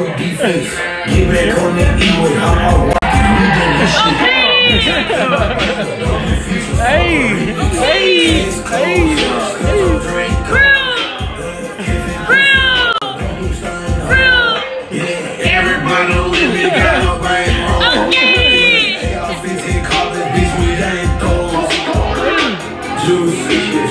your defense. Get back on the E-way. I'm out walking you down this shit. hey, hey, hey, hey. Real, real, real. Everybody living down the right home. Okay. Y'all 15 call that bitch with ain't gold. Juicy.